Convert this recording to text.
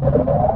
Thank you.